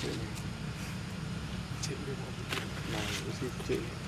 这里。这里这里。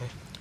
Okay.